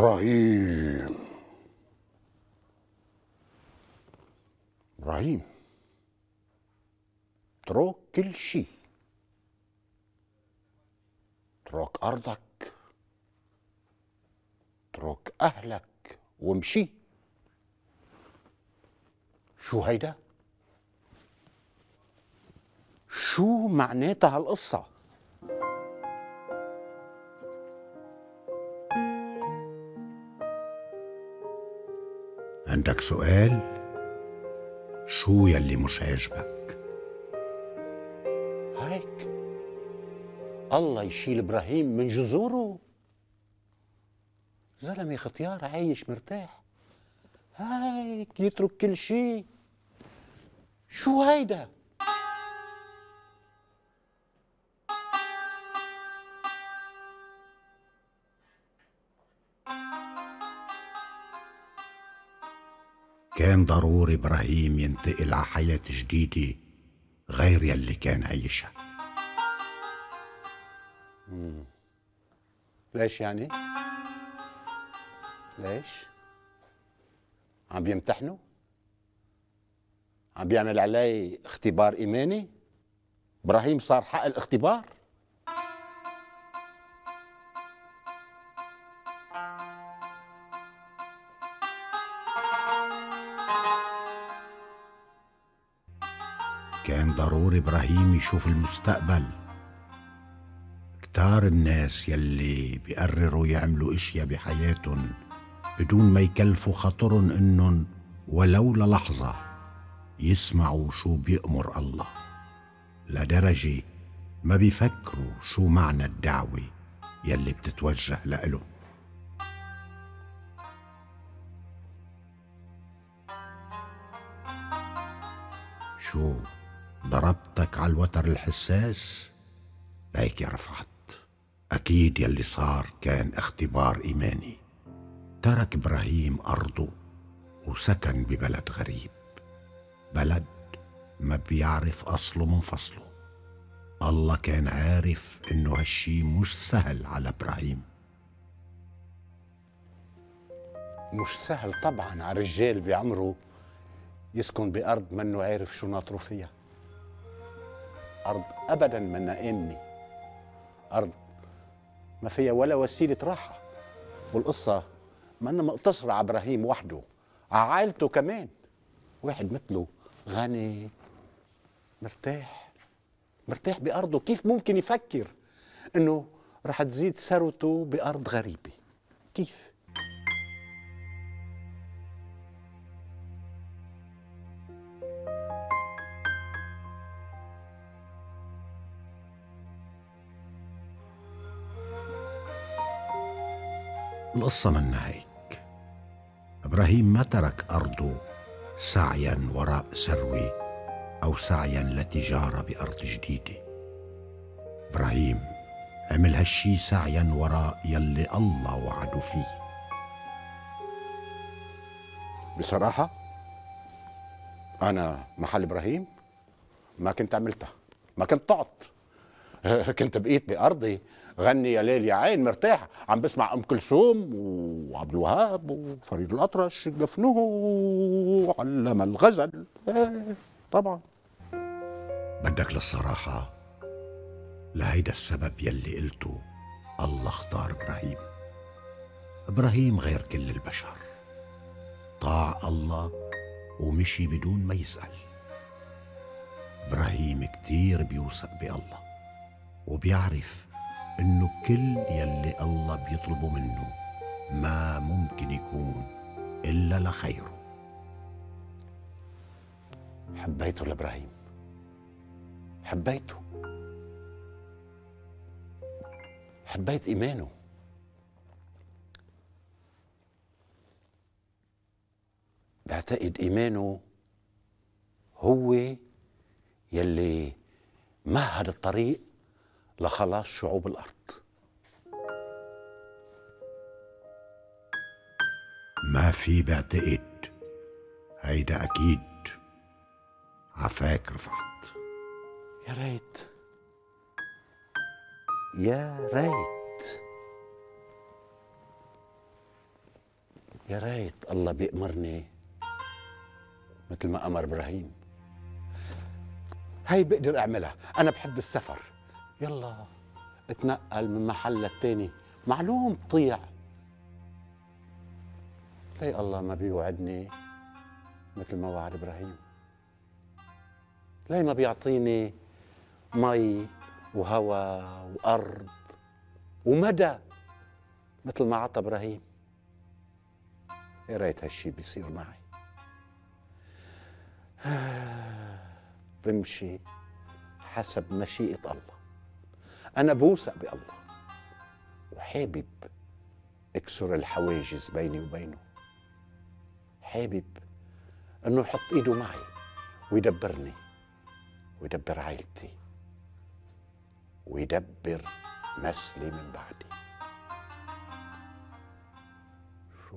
إبراهيم. إبراهيم. اترك كل شيء. اترك أرضك. اترك أهلك. وامشي. شو هيدا؟ شو معناتها هالقصة؟ عندك سؤال؟ شو يلي مش عاجبك؟ هيك. الله يشيل إبراهيم من جذوره. زلمة ختيار عايش مرتاح. هيك يترك كل شيء شو هيدا؟ كان ضروري إبراهيم ينتقل على حياة جديدة غير يلي كان عايشها. ليش يعني؟ ليش؟ عم بيمتحنوا؟ عم بيعمل علي اختبار إيماني؟ إبراهيم صار حق الاختبار؟ كان ضروري إبراهيم يشوف المستقبل. كتار الناس يلي بيقرروا يعملوا إشياء بحياتهم بدون ما يكلفوا خاطرهم إنهم ولو للحظة يسمعوا شو بيأمر الله. لدرجة ما بيفكروا شو معنى الدعوة يلي بتتوجه لإلهم. شو ضربتك على الوتر الحساس. ليك يا رفعت. أكيد يلي صار كان اختبار إيماني. ترك إبراهيم أرضه وسكن ببلد غريب. بلد ما بيعرف أصله من فصله. الله كان عارف إنه هالشي مش سهل على إبراهيم. مش سهل طبعا على رجال بعمره يسكن بأرض منه عارف شو ناطره فيها. أرض أبدا منا آمنة أرض ما فيها ولا وسيلة راحة. والقصة منا مقتصرة على إبراهيم وحده على عائلته كمان. واحد مثله غني مرتاح مرتاح بأرضه. كيف ممكن يفكر إنه رح تزيد ثروته بأرض غريبة؟ كيف؟ القصة منا هيك إبراهيم ما ترك أرضه سعيا وراء ثروة أو سعيا لتجارة بأرض جديدة. إبراهيم عمل هالشي سعيا وراء يلي الله وعده فيه. بصراحة أنا محل إبراهيم ما كنت عملتها ما كنت طعت. كنت بقيت بأرضي غني يا ليل يا عين مرتاح عم بسمع أم كلثوم وعبد الوهاب وفريد الأطرش جفنه علم الغزل. طبعا. بدك للصراحة لهيدا السبب يلي قلته الله اختار إبراهيم. إبراهيم غير كل البشر. طاع الله ومشي بدون ما يسأل. إبراهيم كتير بيوثق بألله وبيعرف إنه كل يلي الله بيطلبه منه ما ممكن يكون إلا لخيره. حبيته لإبراهيم. حبيته. حبيت إيمانه. بعتقد إيمانه هو يلي مهد الطريق لخلاص شعوب الأرض. ما في بعتقد هيدا أكيد. عفاك رفعت. يا ريت. يا ريت. يا ريت الله بيأمرني مثل ما أمر إبراهيم. هاي بقدر أعملها. أنا بحب السفر. يلا. اتنقل من محل للتاني. معلوم تضيع ليه الله ما بيوعدني مثل ما وعد إبراهيم. ليه ما بيعطيني مي وهواء وأرض ومدى مثل ما عطى إبراهيم. يا ريت هالشي بيصير معي. بمشي حسب مشيئة الله. أنا بوثق بالله وحابب أكسر الحواجز بيني وبينه. حابب إنه يحط إيده معي ويدبرني ويدبر عائلتي ويدبر نسلي من بعدي. شو